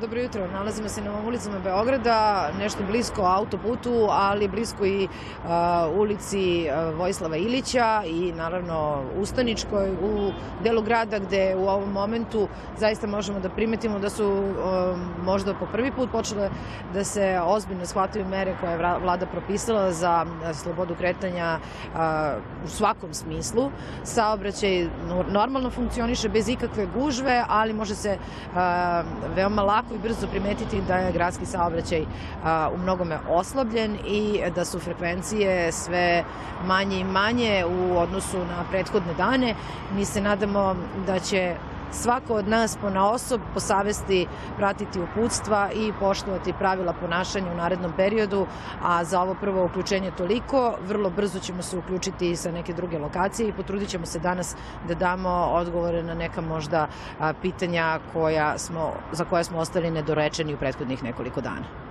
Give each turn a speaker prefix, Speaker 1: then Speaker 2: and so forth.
Speaker 1: Dobro jutro, nalazimo se na ulicama Beograda, nešto blisko autoputu, ali blisko i uh, ulici uh, Vojislava Ilića i naravno Ustaničkoj u delu grada gde u ovom momentu zaista možemo da primetimo da su uh, možda po prvi put počele da se ozbiljno shvataju mere koje je vlada propisala za slobodu kretanja u svakom smislu. Saobraćaj normalno funkcioniše bez ikakve gužve, ali može se veoma lako lako i brzo primetiti da je gradski saobraćaj u mnogome oslabljen i da su frekvencije sve manje i manje u odnosu na prethodne dane. Mi se nadamo da će svako od nas po naosob, po savesti pratiti uputstva i poštovati pravila ponašanja u narednom periodu, a za ovo prvo uključenje toliko, vrlo brzo ćemo se uključiti i sa neke druge lokacije i potrudit ćemo se danas da damo odgovore na neka možda pitanja koja smo, za koja smo ostali nedorečeni u prethodnih nekoliko dana.